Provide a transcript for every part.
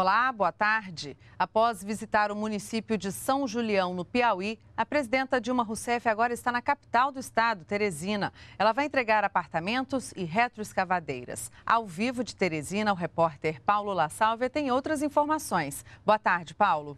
Olá, boa tarde. Após visitar o município de São Julião, no Piauí, a presidenta Dilma Rousseff agora está na capital do estado, Teresina. Ela vai entregar apartamentos e retroescavadeiras. Ao vivo de Teresina, o repórter Paulo La Salve tem outras informações. Boa tarde, Paulo.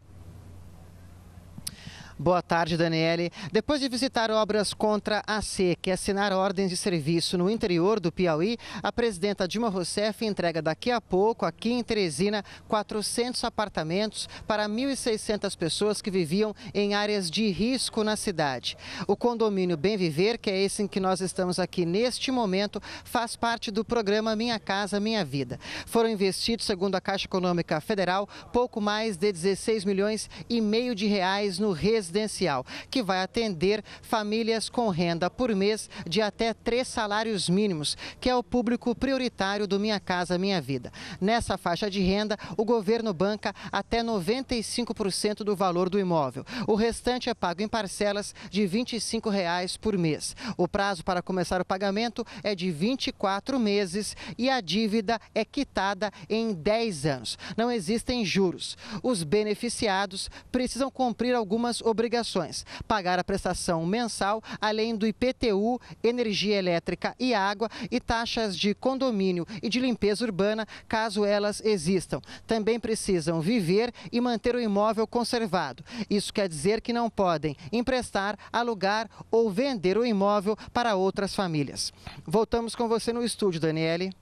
Boa tarde, Daniele. Depois de visitar obras contra a seca e assinar ordens de serviço no interior do Piauí, a presidenta Dilma Rousseff entrega daqui a pouco, aqui em Teresina, 400 apartamentos para 1.600 pessoas que viviam em áreas de risco na cidade. O condomínio Bem Viver, que é esse em que nós estamos aqui neste momento, faz parte do programa Minha Casa Minha Vida. Foram investidos, segundo a Caixa Econômica Federal, pouco mais de 16 milhões e meio de reais no residencial residencial, que vai atender famílias com renda por mês de até três salários mínimos, que é o público prioritário do Minha Casa Minha Vida. Nessa faixa de renda, o governo banca até 95% do valor do imóvel. O restante é pago em parcelas de 25 reais por mês. O prazo para começar o pagamento é de 24 meses e a dívida é quitada em 10 anos. Não existem juros. Os beneficiados precisam cumprir algumas obrigações obrigações: pagar a prestação mensal, além do IPTU, energia elétrica e água e taxas de condomínio e de limpeza urbana, caso elas existam. Também precisam viver e manter o imóvel conservado. Isso quer dizer que não podem emprestar, alugar ou vender o imóvel para outras famílias. Voltamos com você no estúdio, Daniele.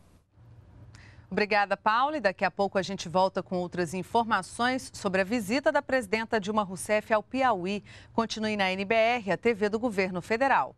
Obrigada, Paula. E daqui a pouco a gente volta com outras informações sobre a visita da presidenta Dilma Rousseff ao Piauí. Continue na NBR, a TV do Governo Federal.